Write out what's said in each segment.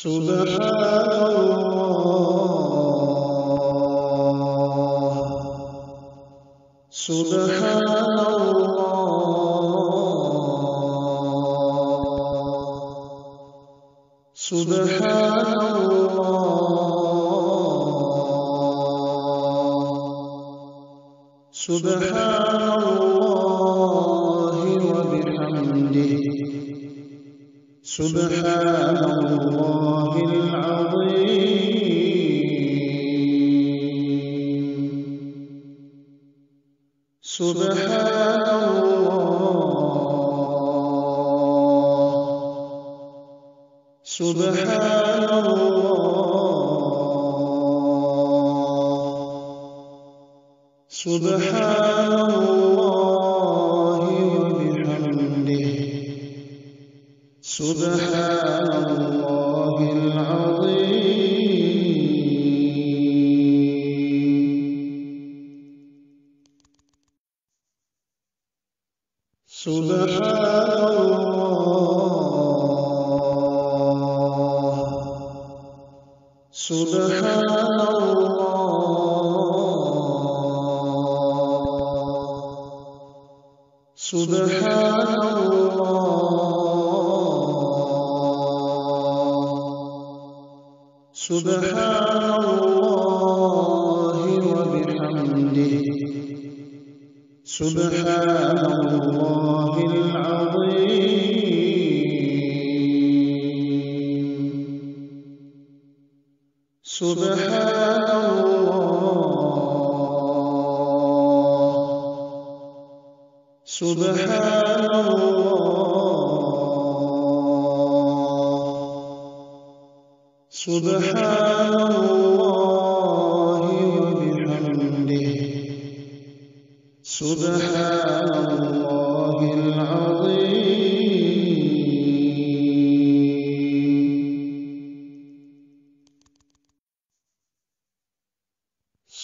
سبحان الله سبحان الله سبحان الله سبحان الله وبحمده سبحان الله سبحان الله. سبحان الله سبحان الله وبحمده. سبحان الله العظيم. سبحان الله سبحان الله سبحان الله سبحان الله وبحمده سبحان الله. العظيم سبحان الله سبحان الله. سبحان الله.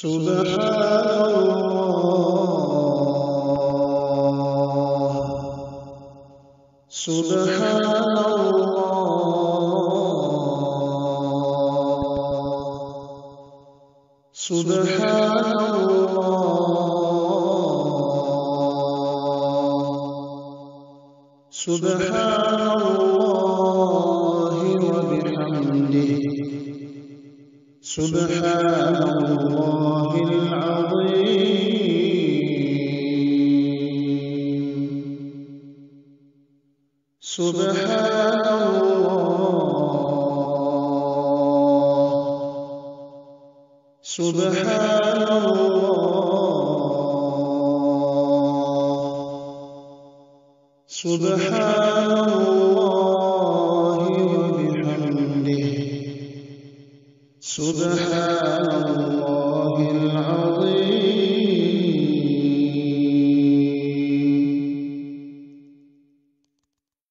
سبحان الله سبحان الله سبحان الله سبحان الله وبحمده سبحان الله. العظيم سبحان الله سبحان الله. سبحان الله. وبحمده سبحان الله